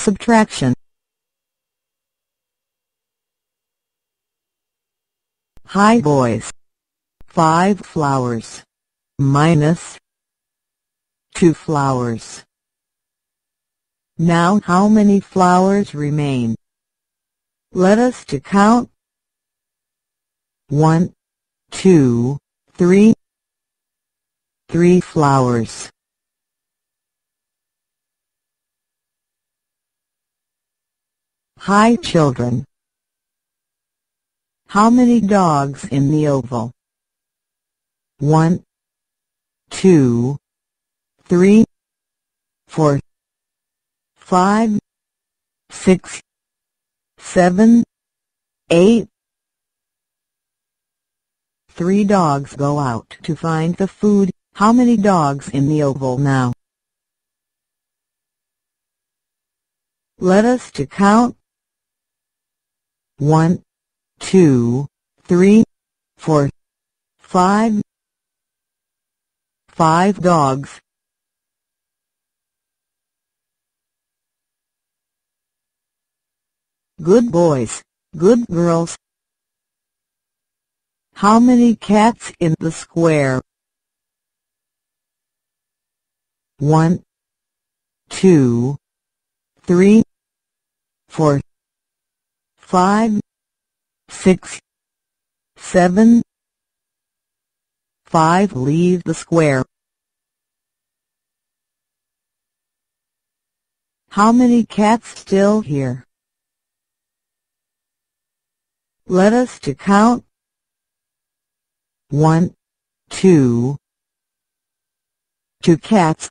Subtraction Hi boys. 5 flowers. Minus 2 flowers. Now how many flowers remain? Let us to count. 1, 2, 3. 3 flowers. Hi children. How many dogs in the oval? One, two, three, four, five, six, seven, eight. Three dogs go out to find the food. How many dogs in the oval now? Let us to count one, two, three, four, five, five dogs. Good boys, good girls. How many cats in the square? One, two, three, four, five, six, seven, five. Leave the square. How many cats still here? Let us to count. One, two, two cats.